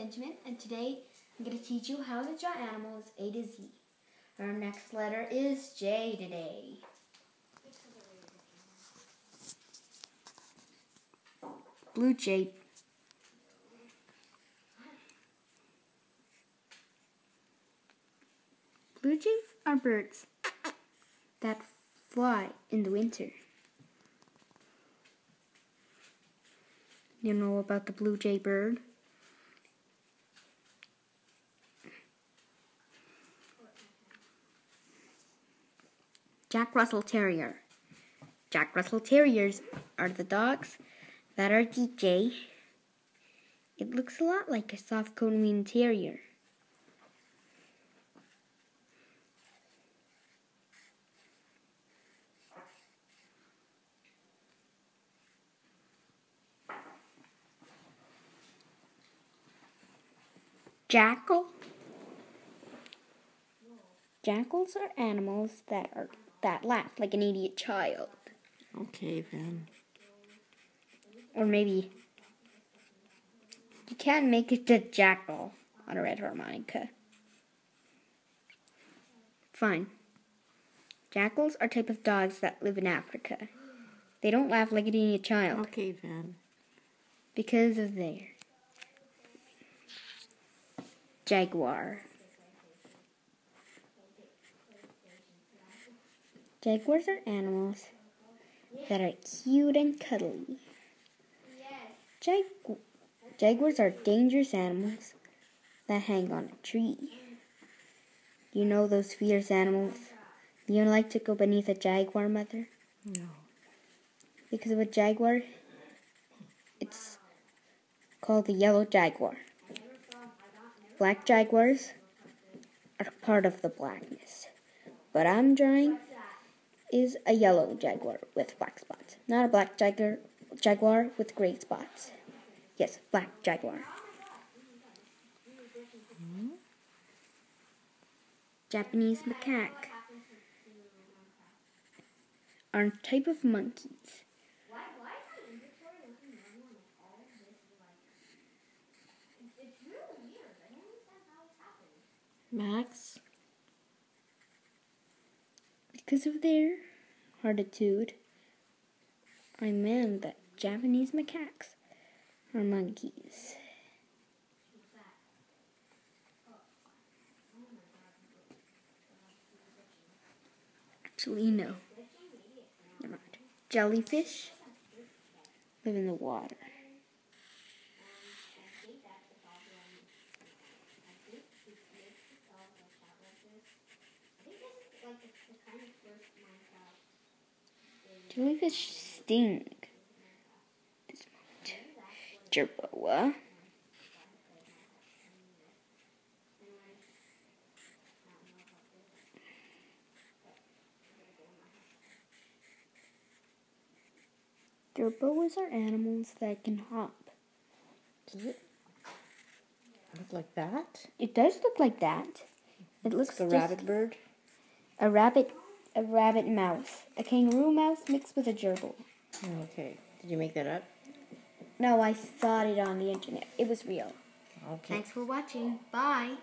Benjamin, and today I'm going to teach you how to draw animals A to Z. Our next letter is J today. Blue jay. Blue jays are birds that fly in the winter. You know about the blue jay bird? Jack Russell Terrier. Jack Russell Terriers are the dogs that are DJ. It looks a lot like a soft cone coat terrier. Jackal. Jackals are animals that are that laugh like an idiot child. Okay, then. Or maybe you can make it a jackal on a red harmonica. Fine. Jackals are type of dogs that live in Africa. They don't laugh like an idiot child. Okay, then. Because of their Jaguar. Jaguars are animals that are cute and cuddly. Jag- jaguars are dangerous animals that hang on a tree. You know those fierce animals? You Do you like to go beneath a jaguar, mother? No. Because of a jaguar, it's called the yellow jaguar. Black jaguars are part of the blackness. But I'm drawing is a yellow jaguar with black spots, not a black jaguar, jaguar with gray spots. Yes, black jaguar. Japanese macaque are a type of monkeys. Max? Because of their attitude, I meant that Japanese macaques are monkeys. Actually, no. Jellyfish live in the water. Jellyfish sting. This moment. Jerboa. Jerboas are animals that can hop. Does it look like that? It does look like that. It looks like a rabbit bird? A rabbit, a rabbit mouse, a kangaroo mouse mixed with a gerbil. Okay. Did you make that up? No, I saw it on the internet. It was real. Okay. Thanks for watching. Bye.